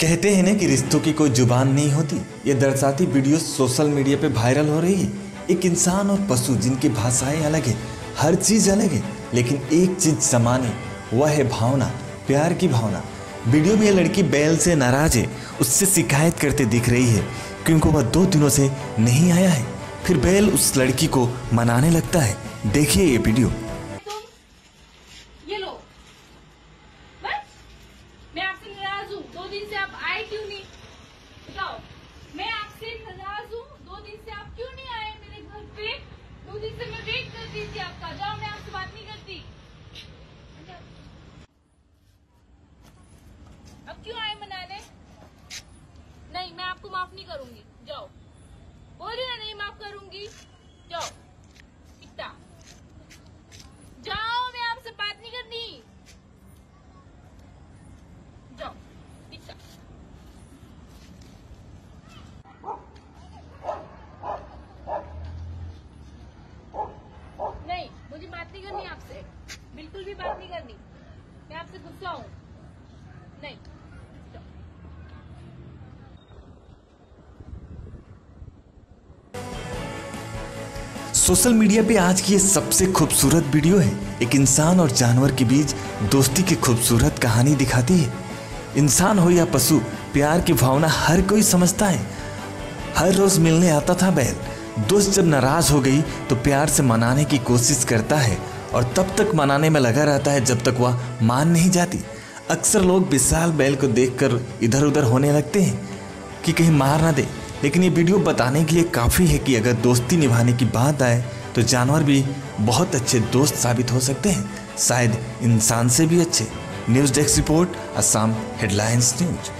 कहते हैं ना कि रिश्तों की कोई ज़ुबान नहीं होती। ये दर्शाती वीडियो सोशल मीडिया पे वायरल हो रही है। एक इंसान और पशु जिनकी भाषाएँ अलग है, हर चीज़ अलग है, लेकिन एक चीज़ समान है, वह है भावना, प्यार की भावना। वीडियो में यह लड़की बैल से नाराज़ है, उससे शिकायत करते दिख रही है, क्योंकि वह दो दिनों से नहीं आया है। फिर बैल उस लड़की को मनाने लगता है। देखिए ये वीडियो तुम ये लो बस मैं आपसे नाराज़ हूँ दो दिन से आप आए क्यों नहीं? बताओ मैं आपसे नाराज़ हूँ। दो दिन से आप क्यों नहीं आए मेरे घर पे? दो दिन से मैं वेट कर थी आपका। जाओ, मैं आपसे बात नहीं करती। अब क्यों आए मनाने? नहीं, मैं आपको माफ़ नहीं करूँगी। जाओ। बोल रही ना नहीं, माफ़ करूँगी। जाओ इतना जाओ मैं आपसे बात नहीं करनी जाओ पीछा नहीं मुझे बात नहीं करनी आपसे बिल्कुल भी बात नहीं करनी। मैं आपसे गुस्सा हूँ। नहीं। सोशल मीडिया पे आज की ये सबसे खूबसूरत वीडियो है। एक इंसान और जानवर के बीच दोस्ती की खूबसूरत कहानी दिखाती है। इंसान हो या पशु, प्यार की भावना हर कोई समझता है। हर रोज मिलने आता था बैल। दोस्त जब नाराज़ हो गई तो प्यार से मनाने की कोशिश करता है। और तब तक मनाने में लगा रहता है जब तक वह मान नहीं जाती। अक्सर लोग विशाल बैल को देखकर इधर उधर होने लगते हैं कि कहीं मार ना दे, लेकिन ये वीडियो बताने के लिए काफ़ी है कि अगर दोस्ती निभाने की बात आए तो जानवर भी बहुत अच्छे दोस्त साबित हो सकते हैं। शायद इंसान से भी अच्छे। News desk report, Assam headlines news.